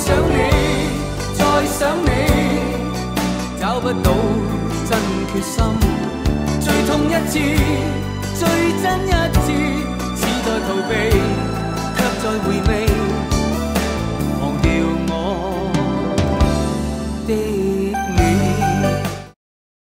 想你再想你找不到真决心。最痛一次最真一次似在逃避却在回味忘掉我的。